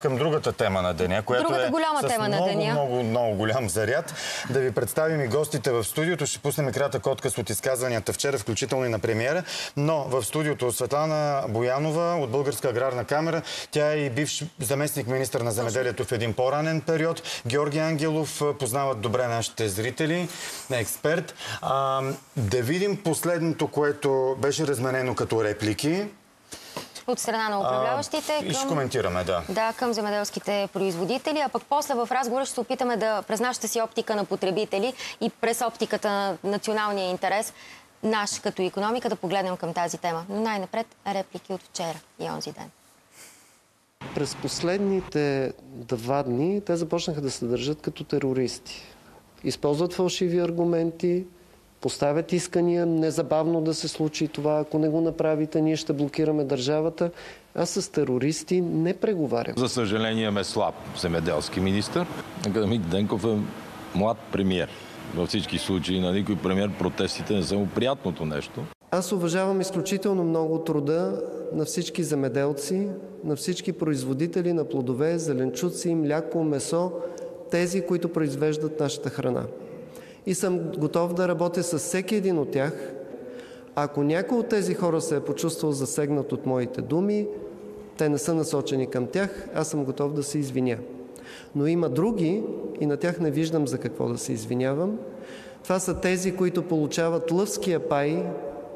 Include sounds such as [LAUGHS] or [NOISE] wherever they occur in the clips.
към другата тема на деня, която другата е голяма с тема много, на деня. много, много голям заряд. Да ви представим и гостите в студиото. Ще пуснем кратък отказ от изказванията вчера, включително и на премиера. Но в студиото Светлана Боянова от Българска аграрна камера. Тя е и бивш заместник министр на земеделието в един по-ранен период. Георги Ангелов познават добре нашите зрители, експерт. А, да видим последното, което беше разменено като реплики. От страна на управляващите А, и ще коментираме, да. Да, към земеделските производители, а пък после в разговора ще се опитаме да през нашата си оптика на потребители и през оптиката на националния интерес наш като економика да погледнем към тази тема. Но най-напред реплики от вчера и онзи ден. През последните два дни те започнаха да се държат като терористи. Използват фалшиви аргументи, поставят искания незабавно да се случи това. Ако не го направите, ние ще блокираме държавата. Аз с терористи не преговарям. За съжаление имаме слаб земеделски министр. Академик Денков е млад премьер. Във всички случаи на никой премьер протестите не са му приятното нещо. Аз уважавам изключително много труда на всички земеделци, на всички производители на плодове, зеленчуци, мляко, месо, тези, които произвеждат нашата храна. И съм готов да работя с всеки един от тях. Ако някой от тези хора се е почувствал засегнат от моите думи, те не са насочени към тях, аз съм готов да се извиня. Но има други, и на тях не виждам за какво да се извинявам. Това са тези, които получават лъвския пай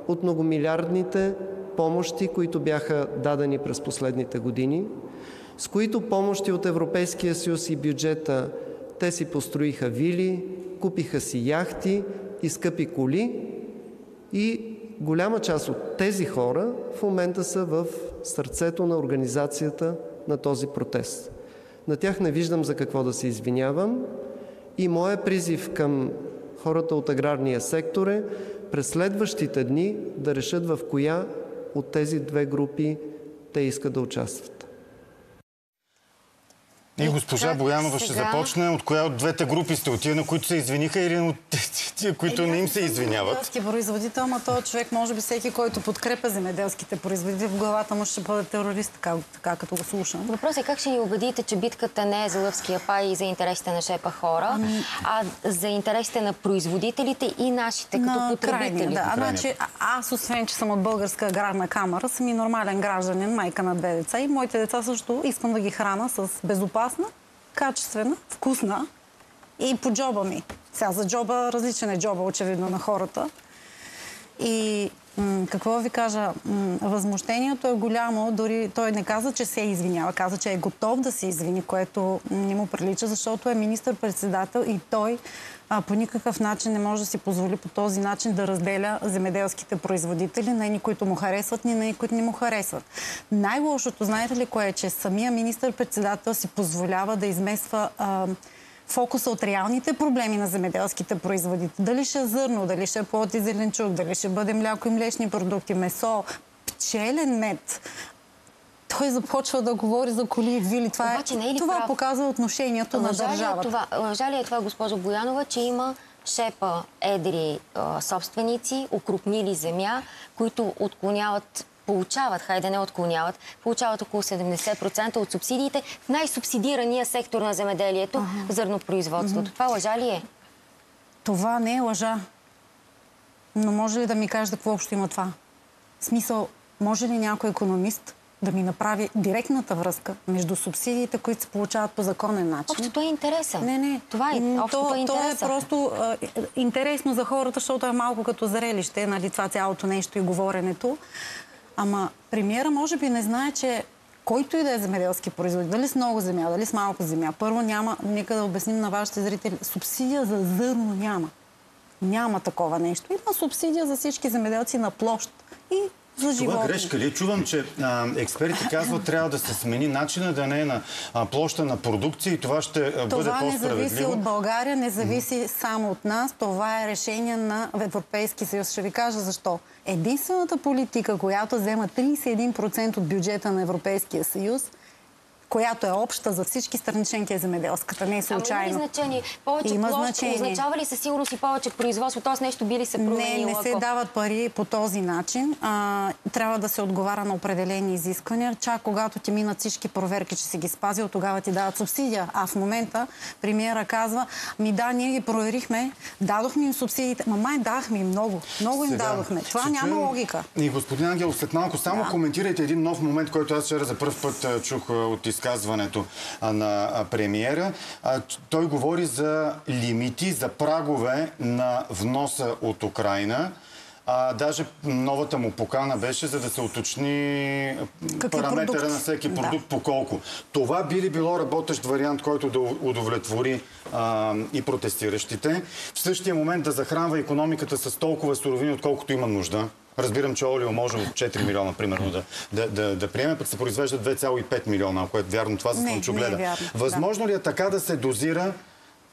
от многомилиардните помощи, които бяха дадени през последните години, с които помощи от Европейския съюз и бюджета те си построиха вили, купиха си яхти и скъпи коли и голяма част от тези хора в момента са в сърцето на организацията на този протест. На тях не виждам за какво да се извинявам и моят призив към хората от аграрния сектор е през следващите дни да решат в коя от тези две групи те искат да участват. И госпожа как Боянова ще сега? започне. От коя от двете групи сте? От тия, на които се извиниха или от [LAUGHS] тия, които не им се извиняват? Земеделски производител, ама този човек, може би всеки, който подкрепя земеделските производители, в главата му ще бъде терорист, така, така като го слушам. Въпросът е как ще ни убедите, че битката не е за лъвския пай и за интересите на шепа хора, а за интересите на производителите и нашите като на потребители. крайния, да. Значи, а- аз, освен, че съм от Българска аграрна камера, съм и нормален гражданин, майка на две деца и моите деца също искам да ги храна с безопасна, качествена, вкусна и по джоба ми. Сега за джоба, различен е джоба, очевидно, на хората. И какво ви кажа, възмущението е голямо, дори той не каза, че се извинява, каза, че е готов да се извини, което не му прилича, защото е министър-председател и той по никакъв начин не може да си позволи по този начин да разделя земеделските производители, на едни, които му харесват, ни на едни, които не му харесват. Най-лошото, знаете ли кое е, че самия министър-председател си позволява да измесва а, фокуса от реалните проблеми на земеделските производители. Дали ще е зърно, дали ще е плод и зеленчук, дали ще бъде мляко и млечни продукти, месо, пчелен мед. Той започва да говори за коли и вили. Това, Обаче не е е, ли това прав? показва отношението на Лъжа ли, е държавата. това, лъжа ли е това, госпожо Боянова, че има шепа едри а, собственици, укрупнили земя, които отклоняват получават, хайде не отклоняват, получават около 70% от субсидиите в най-субсидирания сектор на земеделието, зърнопроизводството. Това лъжа ли е? Това не е лъжа. Но може ли да ми кажете какво общо има това? В смисъл, може ли някой економист да ми направи директната връзка между субсидиите, които се получават по законен начин? Общото е интересен. Не, не. Това е общото то, е то е интереса. просто а, интересно за хората, защото е малко като зрелище, нали, това цялото нещо и говоренето. Ама премиера може би не знае, че който и да е земеделски производител, дали с много земя, дали с малко земя, първо няма, нека да обясним на вашите зрители, субсидия за зърно няма. Няма такова нещо. Има субсидия за всички земеделци на площ и за Това животни. грешка ли? Чувам, че а, експерти казват, трябва да се смени начина, да не е на а, площа на продукция и това ще а, бъде Това не зависи по-справедливо. от България, не зависи само от нас. Това е решение на Европейски съюз. Ще ви кажа защо. Единствената политика, която взема 31% от бюджета на Европейския съюз, която е обща за всички страни членки е земеделската. Не е Ама има ли случайно. значение? Повече Има площ значение. означава ли със сигурност и повече производство? Тоест нещо би ли се Не, променило? не се ако- дават пари по този начин. А, трябва да се отговаря на определени изисквания. Чак когато ти минат всички проверки, че си ги спазил, тогава ти дават субсидия. А в момента премиера казва, ми да, ние ги проверихме, дадохме им субсидиите. Ма май дахме им много. Много им Сега, дадохме. Това няма чуем логика. И господин Ангел, след малко само коментирайте един нов момент, който аз вчера за първ път чух от изказването а, на премиера. Той говори за лимити, за прагове на вноса от Украина. А, даже новата му покана беше, за да се уточни Какви параметъра продукти? на всеки Да. продукт по колко. Това би ли било работещ вариант, който да удовлетвори а, и протестиращите? В същия момент да захранва економиката с толкова суровини, отколкото има нужда. Разбирам, че олио може от 4 милиона, примерно, да, да, да, да приеме, пък се произвежда 2,5 милиона, ако е вярно това за не е слънчогледа. вярно, Възможно ли е така да се дозира,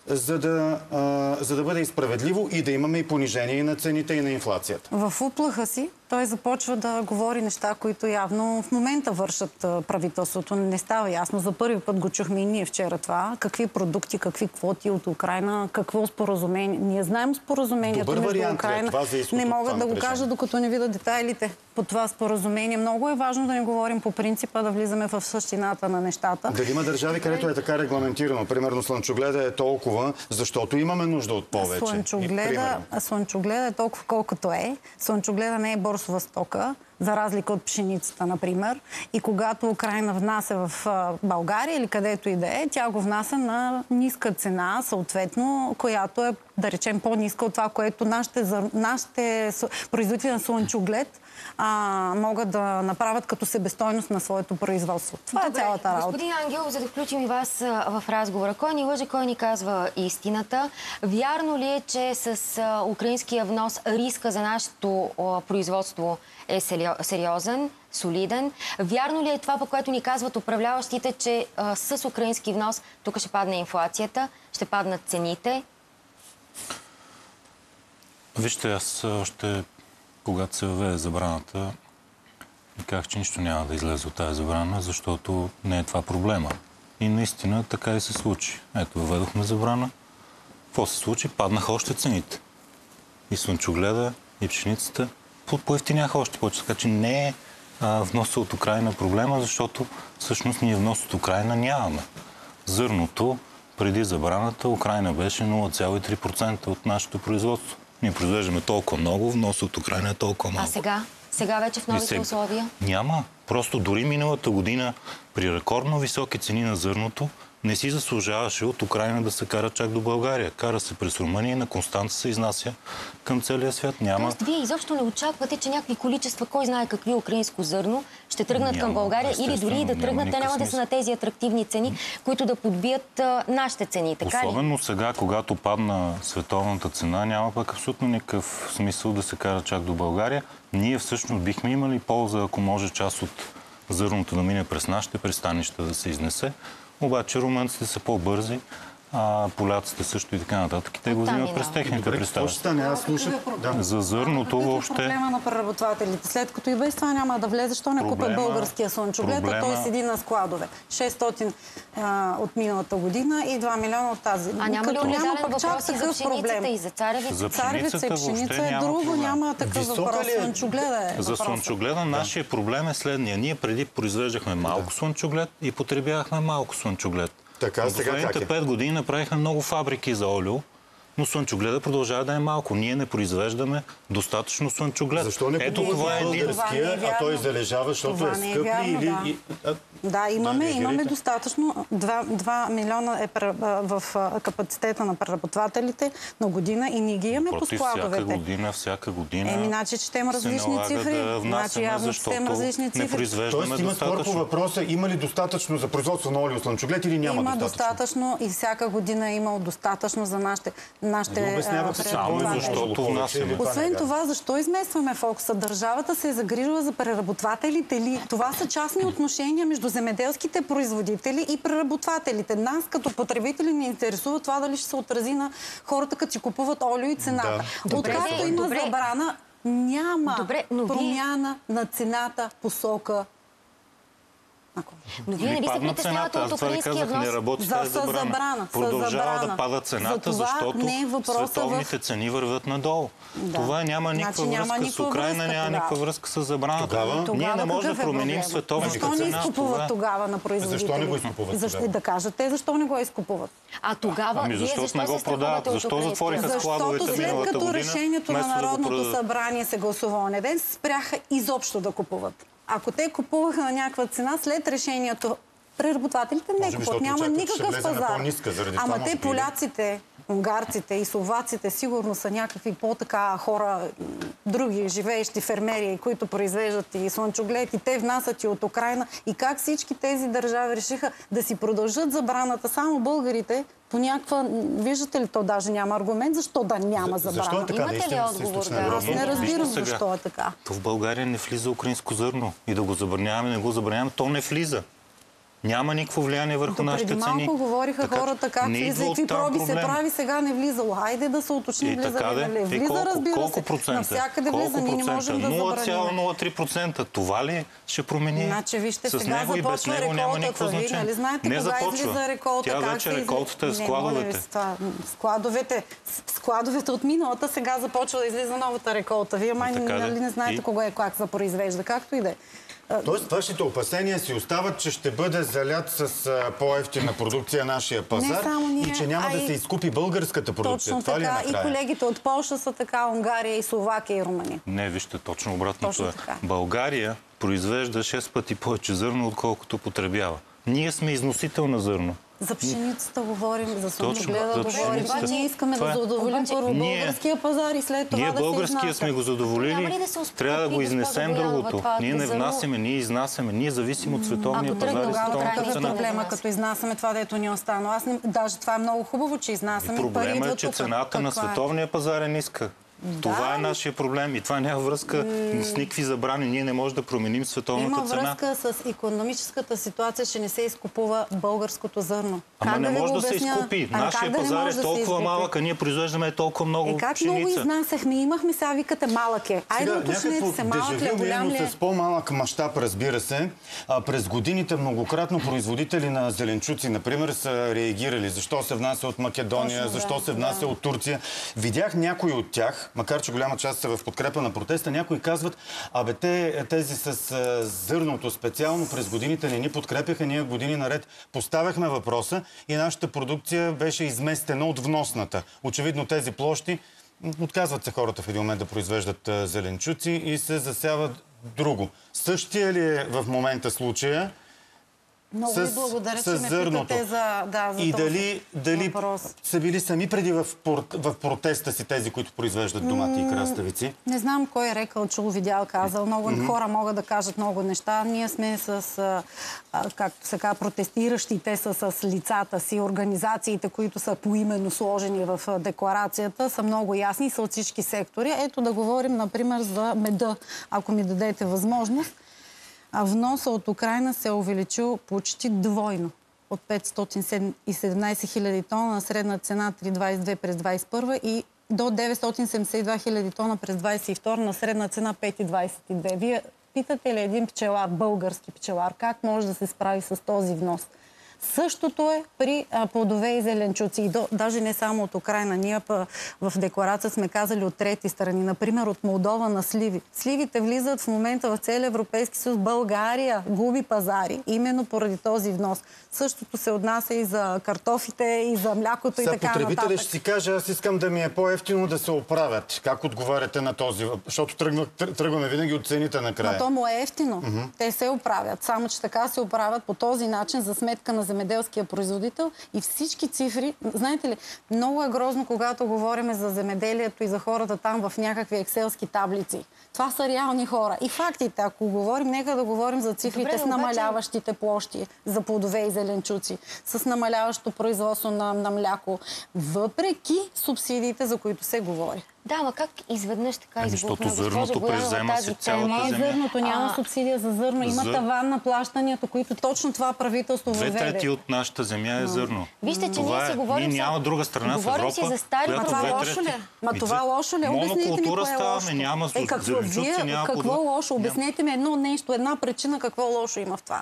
за да, а, за да бъде и справедливо и да имаме и понижение и на цените и на инфлацията? В уплаха си той започва да говори неща, които явно в момента вършат правителството. Не става ясно. За първи път го чухме и ние вчера това. Какви продукти, какви квоти от Украина, какво споразумение. Ние знаем споразумението Добър между е Украина. това за не това да го кажа, докато не видя детайлите по това споразумение. Много е важно да не говорим по принципа, да влизаме в същината на нещата. Дали има държави, където е така регламентирано? Примерно слънчогледа е толкова, защото имаме нужда от повече. Слънчогледа, слънчогледа е толкова колкото е. Слънчогледа не е борсова стока, за разлика от пшеницата, например. И когато Украина внася в България или където и да е, тя го внася на ниска цена, съответно, която е, да речем, по-ниска от това, което нашите, нашите производители на слънчоглед а, могат да направят като себестойност на своето производство. Това Добре, е цялата работа. Господин Ангел, за да включим и вас в разговора. Кой ни лъже, кой ни казва истината? Вярно ли е, че с украинския внос риска за нашето производство е серио- сериозен, солиден? Вярно ли е това, по което ни казват управляващите, че а, с украински внос тук ще падне инфлацията, ще паднат цените? Вижте, аз още когато се въведе забраната, казах, че нищо няма да излезе от тази забрана, защото не е това проблема. И наистина така и се случи. Ето, въведохме забрана. Какво се случи? Паднаха още цените. И слънчогледа, и пшеницата по- поевтиняха още повече. Така че не е вноса от Украина проблема, защото всъщност ние внос от Украина нямаме. Зърното преди забраната Украина беше 0,3% от нашето производство. Ние произвеждаме толкова много, внос от Украина е толкова А малко. сега? Сега вече в новите сега- условия? Няма. Просто дори миналата година при рекордно високи цени на зърното не си заслужаваше от Украина да се кара чак до България. Кара се през Румъния и на Констанца се изнася към целия свят. Няма. Тоест, вие изобщо не очаквате, че някакви количества, кой знае какви украинско зърно, ще тръгнат към Няма, България или дори и да тръгнат, те няма да са на тези атрактивни цени, които да подбият а, нашите цени. Така ли? Особено сега, когато падна световната цена, няма пък абсолютно никакъв смисъл да се кара чак до България. Ние всъщност бихме имали полза, ако може част от зърното да мине през нашите пристанища да се изнесе. Обаче румънците са по-бързи, а поляците също и така нататък. И те го взимат през техните пристанища. стане? Аз слушах. Да. За зърното е въобще... проблема на преработвателите? След като и без това няма да влезе, що не купят Проблема- българския слънчоглед, а той проблема- седи на складове. 600 а, от миналата година и 2 милиона от тази. А няма ли Като уникален пък чак за такъв пшеницата проблем. и за царевица? За Царевица и пшеница е няма друго, проблем. няма такъв въпрос. ли е? Слънчогледа е За слънчогледа нашия проблем е следния. Ние преди произвеждахме малко слънчоглед и потребявахме малко слънчоглед. Така, сега последните как е? 5 години направихме много фабрики за олио, но слънчогледа продължава да е малко. Ние не произвеждаме достатъчно слънчоглед. Защо не Ето това е един... българския, не е а той залежава, защото Това е не е скъп ли вярно, или... да. и- а- Да, имаме, Да, имаме достатъчно. 2, 2 милиона е в капацитета на преработвателите на година и ние ги имаме по Против всяка складовете. година, всяка година. Еми, значи четем различни цифри. Да Значи явно четем различни не цифри. произвеждаме Тоест има спор по достатъчно. въпроса, има ли достатъчно за производство на олио слънчоглед или няма има достатъчно? достатъчно и всяка година е имал достатъчно за нашите, нашите е Освен това, защо изместваме фокуса? Държавата се е загрижила за преработвателите ли? Това са частни отношения между земеделските производители и преработвателите. Нас като потребители ни интересува това дали ще се отрази на хората, като си купуват олио и цената. Да. Откакто има добре. забрана, няма Добре, но вие- промяна на цената посока Но вие не ли се притеснявате от ви украинския казах, не внос? работи За- тази забрана. забрана, Продължава забрана. да пада цената, Затова защото не е световните в- цени вървят надолу. Да. Това няма никаква Значи няма връзка с никаква Украина, връзка няма никаква връзка с забраната. Тогава? Ние Тогава не можем какъв да е променим проблема? световната Защо не цена. изкупуват е. тогава на производителите? Защо не го изкупуват Защо, да кажат те защо не го изкупуват. А тогава Ами защото защо не го продават? Защо затвориха внос? складовете Защото след като решението на Народното събрание се гласува на ден, спряха изобщо да купуват. Ако те купуваха на някаква цена, след решението преработвателите не купуват. Няма никакъв пазар. Ама те поляците, унгарците и словаците сигурно са някакви по-така хора, други живеещи фермери, които произвеждат и слънчоглед, и те внасят и от Украина. И как всички тези държави решиха да си продължат забраната, само българите по някаква... Виждате ли, то даже няма аргумент, защо да няма За- забрана. Защо е така? Имате ли отговор, да? Аз не разбирам защо е така. То в България не влиза украинско зърно. И да го забраняваме, не го забраняваме, то не влиза. Няма никакво влияние върху До нашите преди цени. малко говориха Така хората как влиза и какви проби се прави, сега не влизало. Хайде да се уточни И влиза така ли, нали? Влиза, колко, разбира колко се. процента? Навсякъде колко влиза, ние не можем да забраним. 0,03%. Това ли ще промени? Значи, вижте, С сега него и без започва него няма никакво реколтата. Вие значение. нали знаете не кога започва. излиза реколта? Тя как вече реколтата е в складовете. това- Складовете, складовете от миналата сега започва да излиза новата реколта. Вие май де. нали, не знаете кога е как се произвежда. Както и да е. Тоест, вашите опасения си остават, че ще бъде залят с по-ефтина продукция нашия пазар ние, и че няма да и- се изкупи българската продукция. Точно Това ли е така. И колегите от Полша са така, Унгария и Словакия и Румъния. Не, вижте, точно обратното Точно е. така. България произвежда 6 пъти повече зърно, отколкото потребява. Ние сме износител на зърно. За пшеницата говорим, за слънчогледа говорим. Ние искаме Това да е. задоволим Обаче- първо Ние- българския пазар и след това Ние да се българския изнася. сме го задоволили. Да Трябва да го изнесем другото. Ние не внасяме, ние изнасяме. Ние зависим от световния пазар и тогава, световната е цена. проблема, като изнасяме това, дето ни остана? Аз не... Даже това е много хубаво, че изнасяме пари Проблема е, че цената на е? световния пазар е ниска. Това е нашия проблем и това няма връзка с никакви забрани. Ние не можем да променим световната Има цена. връзка с економическата ситуация, че не се изкупува българското зърно. Ама Как не да може да се изкупи. Нашия да пазар е да толкова малък, а ние произвеждаме толкова много Е, как пшеница. много изнасяхме, имахме, сега викате малък е. Айде уточнете се, малък ли е, голям ли но е? с по-малък мащаб, разбира се. А, през годините многократно производители на зеленчуци, например, са реагирали. Защо се внася от Македония, Точно, защо да, се внася да. от Турция. Видях някои от тях, макар че голяма част са в подкрепа на протеста, някои казват, абе те, тези с зърното специално през годините не ни подкрепяха, ние години наред поставяхме въпроса и нашата продукция беше изместена от вносната. Очевидно тези площи Отказват се хората в един момент да произвеждат зеленчуци и се засяват друго. Същия ли е в момента случая? Много ви благодаря, че с ме зърното. питате за, да, за и този дали, дали въпрос. са били сами преди в, в протеста си тези, които произвеждат домати и краставици? Не знам кой е рекал, чул, видял, казал. Много хора могат да кажат много неща. Ние сме с, както се казва, протестиращите са с лицата си. Организациите, които са поименно сложени в декларацията, са много ясни са от всички сектори. Ето да говорим, например, за меда, ако ми дадете възможност. А вноса от Украина се е увеличил почти двойно. От 517 хиляди тона на средна цена 3,22 през 21 и до 972 хиляди тона през 22 на средна цена 5,22. Вие питате ли един пчелар, български пчелар, как може да се справи с този внос? Същото е при а, плодове и зеленчуци. И до, даже не само от Украина. Ние па, в декларация сме казали от трети страни. Например, от Молдова на сливи. Сливите влизат в момента в целия Европейски съюз. България губи пазари именно поради този внос. Същото се отнася и за картофите, и за млякото и Сега така потребителя нататък. ще си каже, аз искам да ми е по-ефтино да се оправят. Как отговаряте на този? Защото тръгва, тръ- тръгваме винаги от цените накрая. Но то му е ефтино. Те се оправят. Само, че така се оправят по този начин за сметка на земеделския производител и всички цифри. Знаете ли, много е грозно, когато говорим за земеделието и за хората там в някакви екселски таблици. Това са реални хора. И фактите, ако говорим, нека да говорим за цифрите Добре, с обаче- намаляващите площи за плодове и зеленчуци, с намаляващо производство на, на мляко, въпреки субсидиите, за които се говори. Да, ама как изведнъж така Ами, избухна защото зърното тази си цялата тема? Не е земя. зърното, няма А, субсидия за зърно. Има Зър- таван на плащанията, които точно това правителство Две въведе. трети от нашата земя е зърно. Вижте, че ние си е. говорим Ние за- няма друга страна в Европа, си за стари- която Ма това две лошо трети- ли? Ма Ми, това две- лошо ли? Обясните ми Монокултура кое е ставаме, лошо. няма е, какво, лошо? Обяснете ми едно нещо, една причина, какво лошо има в това.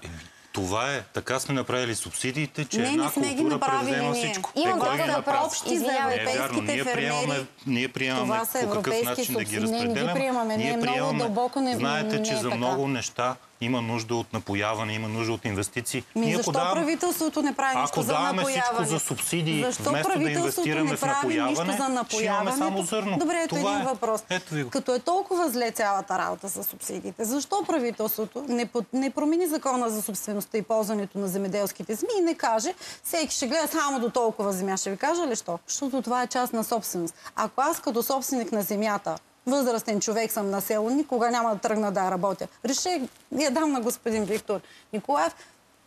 Това е. Така сме направили субсидиите, че Не, не една сме ги култура превзема ние. всичко. Е, ги доста направи? въпроси. общи за. Не е вярно. европейските Ние фермери. приемаме, ние приемаме Това са по какъв начин да ги субсидии. Не, не ги разпределяме. приемаме. Не, много дълбоко не- Знаете, не че е за така. много неща има нужда от напояване, има нужда от инвестиции. Ми Ние защо подаваме- правителството не прави нищо Ако за даваме всичко напояване? за субсидии, Защо вместо да инвестираме не в напояване, за ще имаме само зърно. Добре, ето Това един е. въпрос. Ето ви го. Като е толкова зле цялата работа с субсидиите, защо правителството не, под- не промени закона за собствеността и ползването на земеделските земи и не каже, всеки ще гледа само до толкова земя? Ще ви кажа ли що? Защото това е част на собственост. Ако аз като собственик на земята възрастен човек съм на село, никога няма да тръгна да работя. Реших, я дам на господин Виктор Николаев,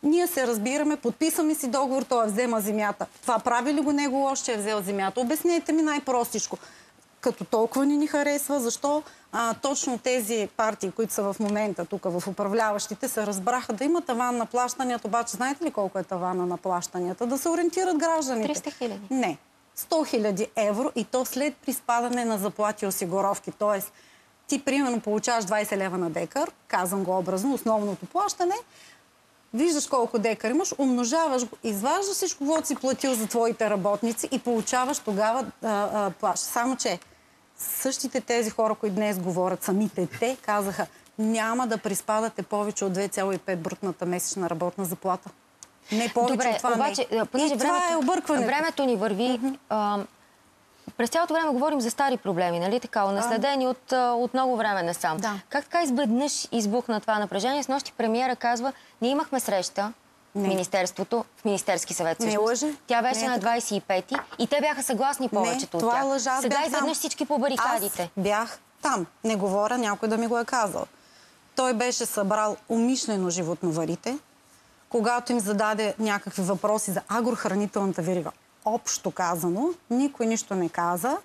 ние се разбираме, подписваме си договор, той взема земята. Това прави ли го него че е взел земята? Обяснете ми най-простичко. Като толкова не ни харесва, защо а, точно тези партии, които са в момента тук в управляващите, се разбраха да има таван на плащанията, обаче знаете ли колко е тавана на плащанията? Да се ориентират гражданите. 300 хиляди. Не. 100 хиляди евро и то след приспадане на заплати и осигуровки. Тоест, ти примерно получаваш 20 лева на декар, казвам го образно, основното плащане, виждаш колко декар имаш, умножаваш го, изваждаш всичко, което си платил за твоите работници и получаваш тогава а, а, плащ. Само, че същите тези хора, които днес говорят, самите те, казаха, няма да приспадате повече от 2,5 брутната месечна работна заплата. Не повече Добре, от това обаче, не. понеже И това времето, е объркването. времето ни върви. а, през цялото време говорим за стари проблеми, нали така, унаследени от, от много време насам. Да. Как така изведнъж избухна това напрежение? С нощи премиера казва, ние имахме среща в Не. Министерството, в Министерски съвет. Не всъщност. лъже. Тя беше Не на така. 25-ти и те бяха съгласни повечето не, от това тях. е лъжа. Сега изведнъж всички по барикадите. Аз бях там. Не говоря, някой да ми го е казал. Той беше събрал умишлено животноварите, когато им зададе някакви въпроси за агрохранителната верига. Общо казано, никой нищо не каза.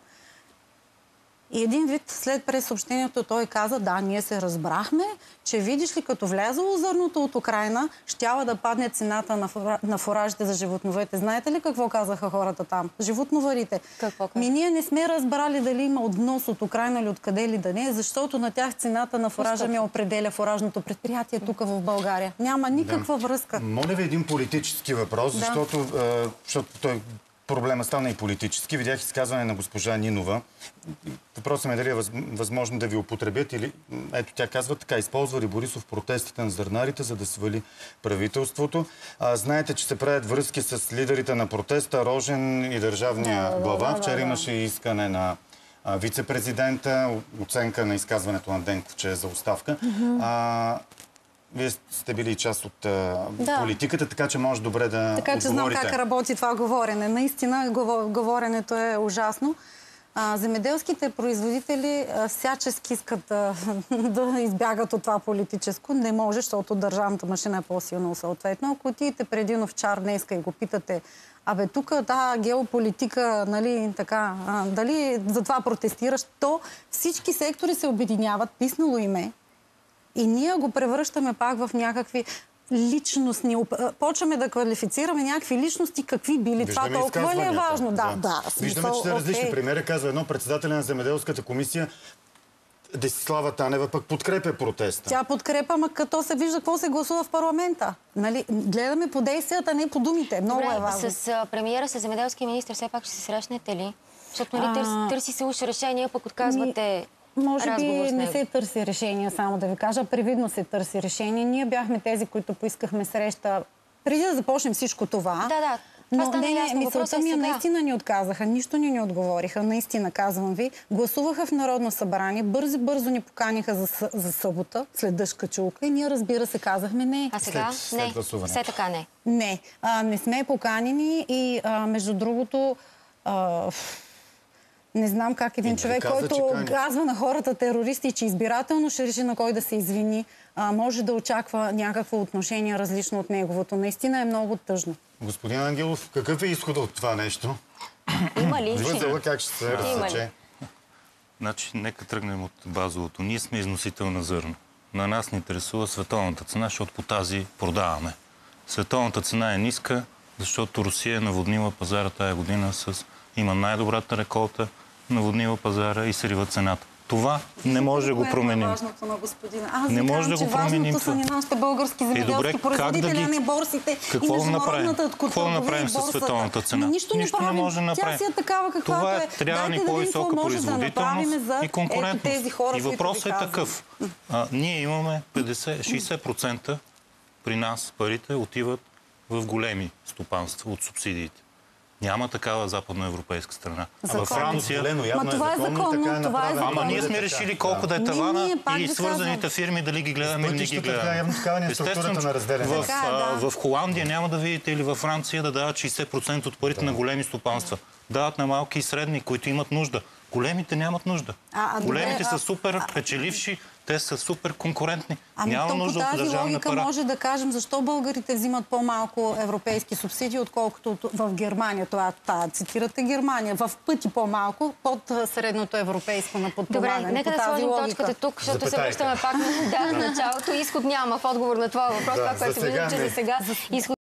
И един вид след пресъобщението той каза, да, ние се разбрахме, че видиш ли, като влязало зърното от Украина, щяла да падне цената на, фура... на фуражите за животновете. Знаете ли какво казаха хората там? Животноварите. Какво казаха? Ми ние не сме разбрали дали има от внос от Украина или откъде ли да не, защото на тях цената на фуража ми определя фуражното предприятие тук в България. Няма никаква връзка. Моля ви един политически въпрос, Да. защото, а, защото той проблема стана и политически. Видях изказване на госпожа Нинова. Въпросът ми е дали е въз- възможно да ви употребят или... Ето тя казва така, използва ли Борисов протестите на зърнарите, за да свали правителството. А, знаете, че се правят връзки с лидерите на протеста, Рожен и държавния Да, глава. да, Вчера да. имаше искане на вице-президента, оценка на изказването на Денков, че е за оставка. А, вие сте били част от а, Да. политиката, така че може добре да Така че знам отговорите. как работи това говорене. Наистина говор- говоренето е ужасно. А, земеделските производители а, всячески искат да, [LAUGHS] да избягат от това политическо. Не може, защото държавната машина е по-силна съответно. Ако отидете преди овчар днеска и го питате, абе тук, да, геополитика, нали, така, а, дали за това протестираш, то всички сектори се обединяват, писнало име, и ние го превръщаме пак в някакви личностни... Почваме да квалифицираме някакви личности, какви били. Това Виждаме толкова ли е важно? Да, да. Виждаме, че са смисъл, различни. Премьера казва едно, председателя на земеделската комисия Десислава Танева пък подкрепя протеста. Тя подкрепа, ма като се вижда какво се гласува в парламента. Нали? Гледаме по действията, не по думите. Много Добре, е важно. с премиера, с земеделския министр, все пак ще се срещнете ли? Защото нали, търси, А, търси се уж решение, пък отказвате Може би не се търси решение, само да ви кажа. Привидно се търси решение. Ние бяхме тези, които поискахме среща преди да започнем всичко това. Да, да. Но не, не, мисълта ми е, наистина ни отказаха, нищо ни не отговориха, наистина казвам ви. Гласуваха в Народно събрание, бързо, бързо ни поканиха за, за събота, след дъжка чулка и ние разбира се казахме не. А сега? След- след не. гласуването. Все така не. Не, а, не сме поканени и а, между другото а, не знам как един И човек, каза, който казва на хората терористи, че избирателно ще реши на кой да се извини, а, може да очаква някакво отношение различно от неговото. Наистина е много тъжно. Господин Ангелов, какъв е изходът от това нещо? [CLEARS THROAT] Има ли? Възела как ще се разсече? Значи, нека тръгнем от базовото. Ние сме износител на зърно. На нас ни интересува световната цена, защото по тази продаваме. Световната цена е ниска, защото Русия е наводнила пазара тая година с... Има най-добрата реколта, наводнила пазара и срива цената. Това не може да го е променим. важното на господина? Аз Не може да го променим важното са ни нашите български земеделски добре, как да производители, ги- а не борсите Какво и да международната Какво да търговия направим с световната цена? Ами Нищо, Нищо не може да направим. Тя си е такава каквато Това е, е. трябва ни да по-висока какво може да производителност направим за и конкурентност. тези хора, и въпросът е такъв. А, ние имаме 50-60% при нас парите отиват в големи стопанства от субсидиите. Няма такава западноевропейска страна. А във. Франция... Явно Ма това е законно, законно, така е това е законно. Ама ние сме решили колко да е тавана ние, и свързаните казвам. фирми дали ги гледаме или не ги гледаме. така, явно такава ни е структурата на разделяне. В, е, да. Холандия няма да видите или във Франция да дават 60% от парите на големи стопанства. Дават на малки и средни, които имат нужда. Големите нямат нужда. А, а, добре, Големите а- са супер печеливши, те са супер конкурентни. Ами Няма то по нужда от тази логика пара. може да кажем защо българите взимат по-малко европейски субсидии, отколкото от- в Германия. Това, това цитирате Германия. В пъти по-малко под средното европейско на Добре, подпомагане. нека по да сложим логика. точката тук, защото се Запетайка. връщаме пак на [LAUGHS] да, началото. Изход няма в отговор на това въпрос. Да, това, което виждам, че за сега изход